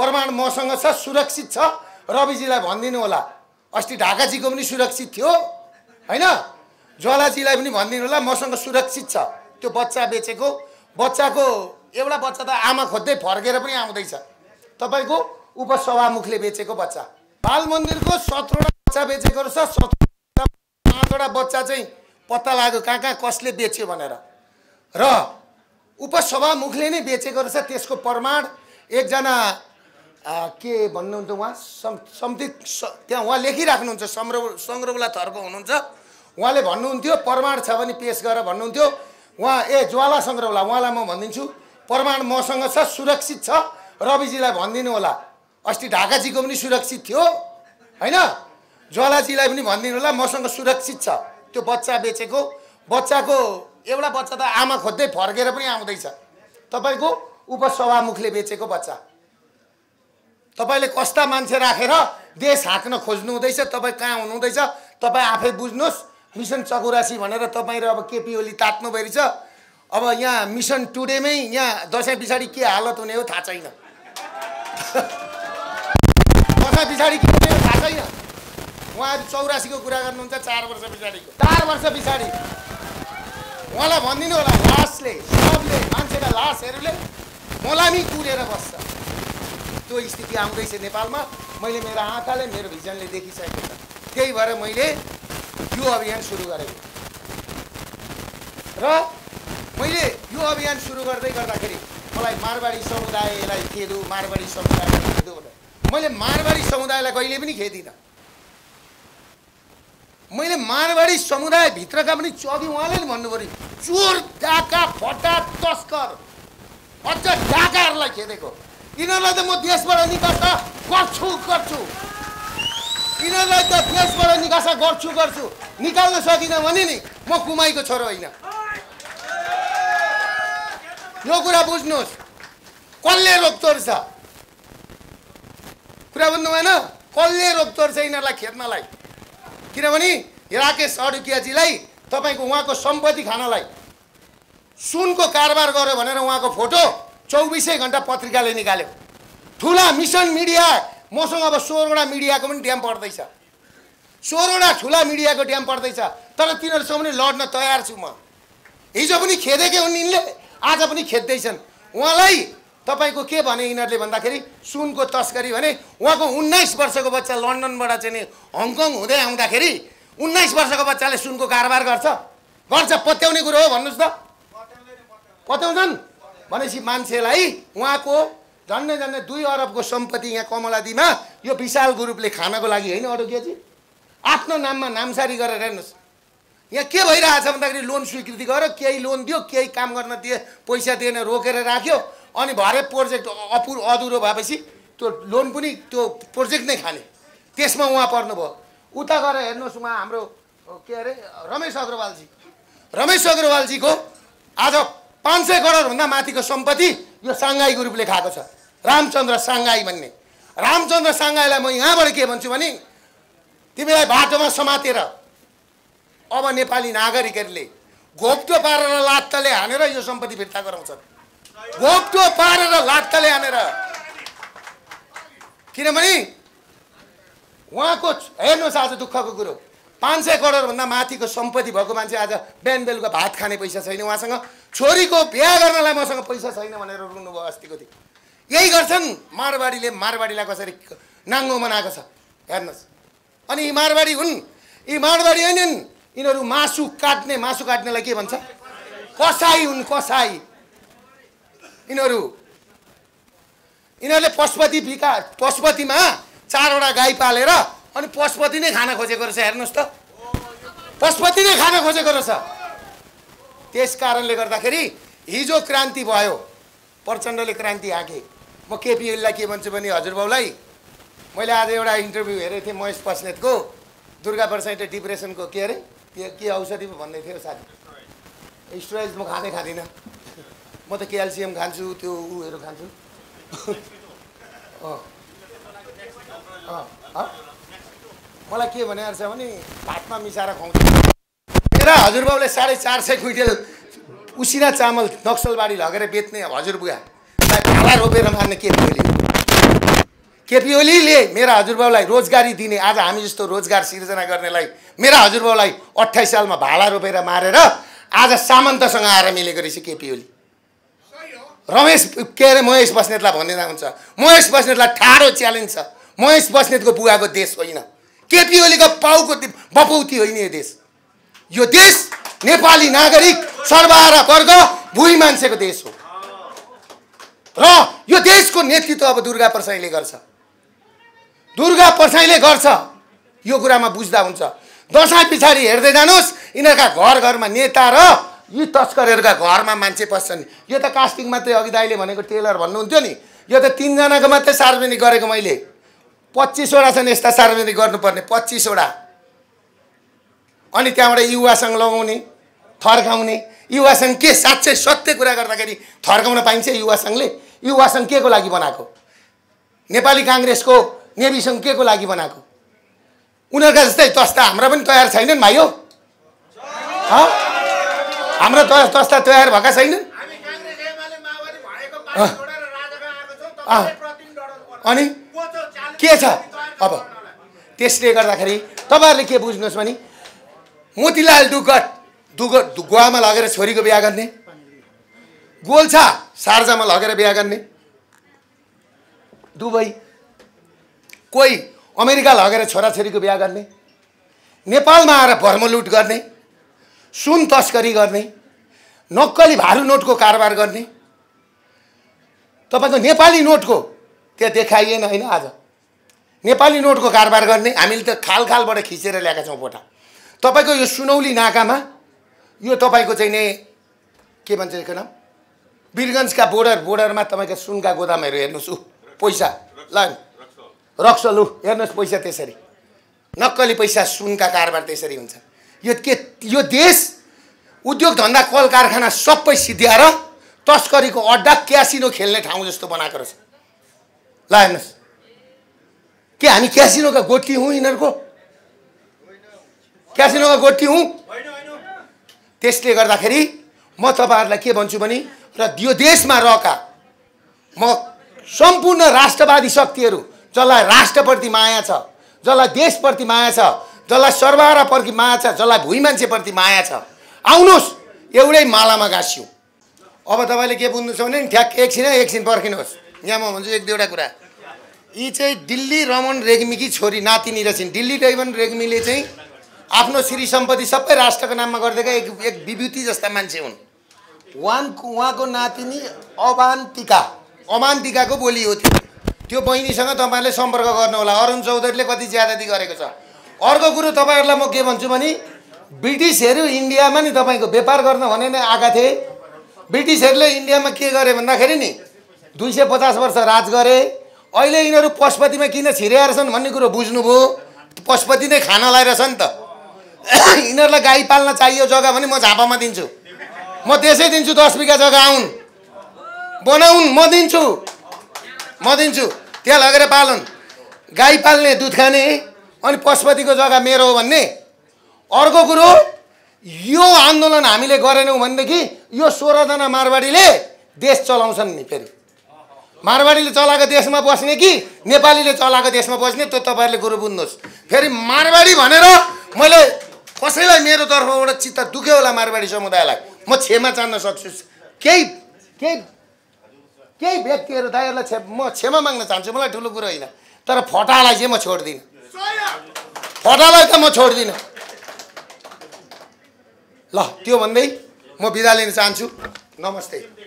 प्रमाण मसँग छ सुरक्षित छ? रविजीलाई भनिदिनु होला। अस्ति ढाकाजीको पनि सुरक्षित थियो। होइन? ज्वालाजीलाई पनि भनिदिनु होला मसँग सुरक्षित छ। त्यो बच्चा बेचेको। बच्चाको एउटा बच्चा त आमा खोज्दै फर्केर पनि आउँदैछ। तपाईँको उपसभामुखले बेचेको बच्चा। बाल मन्दिरको सत्रवटा बच्चा बेचेको रहेछ। सत्र पाँचवटा बच्चा चाहिँ पत्ता लाग्यो। कहाँ कहाँ कसले बेच्यो भनेर। र उपसभामुखले नै बेचेको रहेछ त्यसको प्रमाण। एकजना के भन्नुहुन्थ्यो उहाँ? सम सम्थि स- त्यहाँ उहाँ लेखिराख्नुहुन्छ सङ्ग्रह सङ्ग्रौला थरको हुनुहुन्छ। उहाँले भन्नुहुन्थ्यो प्रमाण छ भने पेस गरेर भन्नुहुन्थ्यो। उहाँ ए ज्वाला सङ्ग्रौला उहाँलाई म भनिदिन्छु। प्रमाण मसँग छ सुरक्षित छ। रविजीलाई भनिदिनु होला। अस्ति ढाकाजीको पनि सुरक्षित थियो होइन? ज्वालाजीलाई पनि भनिदिनु होला मसँग सुरक्षित छ। त्यो बच्चा बेचेको बच्चाको एउटा बच्चा त आमा खोज्दै फर्केर पनि आउँदैछ। तपाईँको उपसभामुखले बेचेको बच्चा। तपाईँले कस्ता मान्छे राखेर देश हाँक्न खोज्नु हुँदैछ तपाईँ कहाँ हुनुहुँदैछ तपाईँ आफै बुझ्नुहोस्। मिसन चकुरासी भनेर तपाईँ र अब केपी ओली तात्नु भइरहेछ अब यहाँ मिसन टुडेमै यहाँ दसैँ पछाडि के हालत हुने हो थाहा छैन। दसैँ पछाडि के हुने हो थाहा छैन। उहाँहरू चौरासीको कुरा गर्नुहुन्छ चार वर्ष पछाडिको चार वर्ष पछाडि। उहाँलाई भनिदिनु होला लासले सबले मान्छेका लासहरूले मलामी कुरेर बस्छ। त्यो स्थिति आउँदैछ नेपालमा मैले मेरो आँखाले मेरो भिजनले देखिसकेको छ। त्यही भएर मैले यो अभियान सुरु गरेको। र मैले यो अभियान सुरु गर्दै गर्दाखेरि मलाई मारवाडी समुदायलाई खेदो मारवाडी समुदायलाई खेदो मैले मारवाडी समुदायलाई कहिले पनि खेदिनँ। मैले मारवाडी समुदायभित्रका पनि चौधरी उहाँले नि भन्नु पऱ्यो चोर डाका फटा तस्कर अझ डाकाहरूलाई खेदेको। यिनीहरूलाई त म देशबाट निकासा गर्छु गर्छु। यिनीहरूलाई त देशबाट निकासा गर्छु गर्छु। निकाल्न सकिनँ भने नि म कुमाईको छोरो होइन। यो कुरा बुझ्नुहोस्। कसले रोक्दो रहेछ कुरा बुझ्नु भएन? कसले रोक्दो रहेछ यिनीहरूलाई खेद्नलाई? किनभने राकेश अडुकियाजीलाई तपाईँको उहाँको सम्पत्ति खानलाई सुनको कारोबार गर्यो भनेर उहाँको फोटो चौबिसै घन्टा पत्रिकाले निकाल्यो। ठुला मिसन मिडिया मसँग अब सोह्रवटा मिडियाको पनि ड्याम पर्दैछ। सोह्रवटा ठुला मिडियाको ड्याम पर्दैछ। तर तिनीहरूसँग पनि लड्न तयार छु म। हिजो पनि खेदेकै हुन् यिनले आज पनि खेद्दैछन्। उहाँलाई तपाईँको के भने यिनीहरूले भन्दाखेरि सुनको तस्करी भने उहाँको उन्नाइस वर्षको बच्चा लन्डनबाट चाहिँ नि हङकङ हुँदै आउँदाखेरि उन्नाइस वर्षको बच्चाले सुनको कारोबार गर्छ। गर्छ पत्याउने कुरो हो भन्नुहोस् त। पत्याउँछन्? भनेपछि मान्छेलाई उहाँको झन्डै झन्डै दुई अरबको सम्पत्ति यहाँ कमलादीमा यो विशाल ग्रुपले खानको लागि होइन अडोकियाजी आफ्नो नाममा नामसारी गरेर हेर्नुहोस्। यहाँ के भइरहेछ भन्दाखेरि लोन स्वीकृति गर केही लोन दियो केही काम गर्न दिए पैसा दिएन रोकेर राख्यो। अनि भरे प्रोजेक्ट अपु अधुरो भएपछि त्यो लोन पनि त्यो प्रोजेक्ट नै खाने। त्यसमा उहाँ पर्नुभयो। उता गएर हेर्नुहोस् उहाँ हाम्रो के अरे रमेश अग्रवालजी। रमेश अग्रवालजीको आज पाँच सय करोडभन्दा माथिको सम्पत्ति यो साङ्घाई ग्रुपले खाएको छ। रामचन्द्र साङ्घाई भन्ने। रामचन्द्र साङ्घाईलाई म यहाँबाट के भन्छु भने तिमीलाई बाटोमा समातेर अब नेपाली नागरिकहरूले घोप्टो पारेर लात्ताले हानेर यो सम्पत्ति फिर्ता गराउँछन्। घोप्टो पारेर लात्ताले हानेर। किनभने उहाँको हेर्नुहोस् आज दुःखको कुरो। पाँच सय करोडभन्दा माथिको सम्पत्ति भएको मान्छे आज बिहान बेलुका भात खाने पैसा छैन उहाँसँग। छोरीको बिहा गर्नलाई मसँग पैसा छैन भनेर रुनुभयो अस्तिको दिन। यही गर्छन्। मारवाडीले मारवाडीलाई कसरी नाङ्गो बनाएको छ? हेर्नुहोस्। अनि यी मारवाडी हुन्। यी मारवाडी होइनन्। यिनीहरू मासु काट्ने मासु काट्नेलाई के भन्छ? कसाई हुन् कसाई। यिनीहरू यिनीहरूले पशुपति विका पशुपतिमा चारवटा गाई पालेर अनि पशुपति नै खान खोजेको रहेछ। हेर्नुहोस् त। पशुपति नै खान खोजेको रहेछ। त्यस कारणले गर्दाखेरि हिजो क्रान्ति भयो प्रचण्डले क्रान्ति हाँके। म केपी ओलीलाई के भन्छु भने हजुरबाउलाई मैले आज एउटा इन्टरभ्यू हेरेको थिएँ महेश बस्नेतको दुर्गा प्रसाइट डिप्रेसनको के अरे? के के औषधि भन्दै थियो साथी। स्टोरेज म खाँदै खाँदिनँ। म त क्याल्सियम खान्छु त्यो उहरू खान्छु? मलाई के भने छ भने भातमा मिसाएर खुवाउँछ। मेरा हजुरबाउले साढे चार सय क्विन्टल उसिना चामल नक्सलबाडी लगेर बेच्ने हजुरबुवा भाला रोपेर मार्ने के थियो केपी ओलीले मेरा हजुरबाउलाई रोजगारी दिने आज हामी जस्तो रोजगार सिर्जना गर्नेलाई मेरा हजुरबाउलाई अठाइस सालमा भाला रोपेर मारेर आज सामन्तसँग आएर मिलेको रहेछ केपी ओली। रमेश के अरे महेश बस्नेतलाई भनिदिँदा हुन्छ। महेश बस्नेतलाई ठाडो च्यालेन्ज छ। महेश बस्नेतको बुवाको देश होइन। केपी ओलीको पाउको बपौती होइन यो देश। यो देश नेपाली नागरिक सर्वहारा वर्ग भुइँ मान्छेको देश हो। र यो देशको नेतृत्व अब दुर्गा प्रसाईले गर्छ। दुर्गा प्रसाईले गर्छ। यो कुरामा बुझ्दा हुन्छ। दसैँ पछाडि हेर्दै जानुहोस् यिनीहरूका घर घरमा नेता र यी तस्करहरूका घरमा मान्छे पस्छन् यो त कास्टिङ मात्रै अघि दाइले भनेको टेलर भन्नुहुन्थ्यो नि। यो त तिनजनाको मात्रै सार्वजनिक गरेको मैले। पच्चिसवटा छन् यस्ता सार्वजनिक गर्नुपर्ने पच्चिसवटा। अनि त्यहाँबाट युवासँग लगाउने थर्काउने युवासँग के साँच्चै सत्य कुरा गर्दाखेरि थर्काउन पाइन्छ युवासँगले। युवासँग के को लागि बनाएको? नेपाली काङ्ग्रेसको नेविसँग के को लागि बनाएको? उनीहरूका जस्तै तस्ता हाम्रा पनि तयार छैनन् भाइ हो? हाम्रो त तस्ता तयार भएका छैनन्। अनि? को छ अब। त्यसले गर्दाखेरि तपाईँहरूले के बुझ्नुहोस् भने मोतीलाल डुगट दुगट गोवामा लगेर छोरीको बिहा गर्ने। गोल्छा सार्जामा लगेर बिहा गर्ने। दुबई कोही अमेरिका लगेर छोराछोरीको बिहा गर्ने। नेपालमा आएर भर्मलुट गर्ने। सुन तस्करी गर्ने। नक्कली भारू नोटको कारोबार गर्ने। तपाईँको नेपाली नोटको त्यहाँ देखाइएन होइन आज। नेपाली नोटको कारोबार गर्ने। हामीले त खाल खालबाट खिचेर ल्याएका छौँ फोटा तपाईँको यो सुनौली नाकामा यो तपाईँको चाहिँ नि के भन्छ यसको नाम? वीरगन्जका बोर्डर बोर्डरमा तपाईँको सुनका गोदामहरू हेर्नुहोस्। ऊ पैसा ल नि। रक्स लु हेर्नुहोस् पैसा त्यसरी। नक्कली पैसा सुनका कारोबार त्यसरी हुन्छ। यो के यो देश उद्योग धन्दा कल कारखाना सबै सिद्ध्याएर तस्करीको अड्डा क्यासिनो खेल्ने ठाउँ जस्तो बनाएको रहेछ। ल हेर्नुहोस्। के हामी क्यासिनोका गोटी हौँ यिनीहरूको? क्यासिनोका गोटी हौँ। त्यसले गर्दाखेरि म तपाईँहरूलाई के भन्छु भने र यो देशमा रहेका म सम्पूर्ण राष्ट्रवादी शक्तिहरू जसलाई राष्ट्रप्रति माया छ जसलाई देशप्रति माया छ जसलाई सर्वहाराप्रति माया छ जसलाई भुइँ मान्छेप्रति माया छ आउनुहोस् एउटै मालामा गाँसियो अब तपाईँले के बुझ्नु छ भने ठ्याक एकछिन एकछिन पर्खिनुहोस्। यहाँ म भन्छु एक दुईवटा कुरा। यी चाहिँ दिल्ली रमन रेग्मीकी छोरी नातिनी रहेछन् दिल्ली रमन रेग्मीले चाहिँ आफ्नो श्री सम्पत्ति सबै राष्ट्रको नाममा गरिदिएका एक एक विभूति जस्ता मान्छे हुन्। उहाँको उहाँको नातिनी अवान्तिका। अमान्तिकाको बोली हो त्यो। त्यो बहिनीसँग तपाईँहरूले सम्पर्क गर्नुहोला। अरुण चौधरीले कति ज्यादती गरेको छ। अर्को कुरो तपाईँहरूलाई म के भन्छु भने ब्रिटिसहरू इन्डियामा नि तपाईँको व्यापार गर्न भने नै आएका थिए। ब्रिटिसहरूले इन्डियामा के गरे भन्दाखेरि नि दुई सय पचास वर्ष राज गरे। अहिले यिनीहरू पशुपतिमा किन छिरेर छन् भन्ने कुरो बुझ्नुभयो। पशुपति नै खाना लगाइरहेछ नि त। यिनीहरूलाई गाई पाल्न चाहियो जग्गा भने म झापामा दिन्छु। म त्यसै दिन्छु दस बिघा जग्गा आउन्। बनाउन् म दिन्छु। म दिन्छु। त्यहाँ लगेर पालुन्। गाई पाल्ने दुध खाने अनि पशुपतिको जग्गा मेरो हो भन्ने। अर्को कुरो यो आन्दोलन हामीले गरेनौँ भनेदेखि यो सोह्रजना मारवाडीले देश चलाउँछन् नि फेरि। मारवाडीले चलाएको देशमा बस्ने कि नेपालीले चलाएको देशमा बस्ने त्यो तपाईँहरूले कुरो बुझ्नुहोस् फेरि मारवाडी भनेर मैले कसैलाई मेरो तर्फबाट चित्त दुख्यो होला मारवाडी समुदायलाई? म क्षमा चाहन सक्छु। केही केही केही व्यक्तिहरू दाइहरूलाई क्षे म क्षमा माग्न चाहन्छु। मलाई ठुलो कुरो होइन। तर फटालाई चाहिँ म छोड्दिनँ। फटालाई त म छोड्दिनँ। ल त्यो भन्दै म बिदा लिन चाहन्छु। नमस्ते।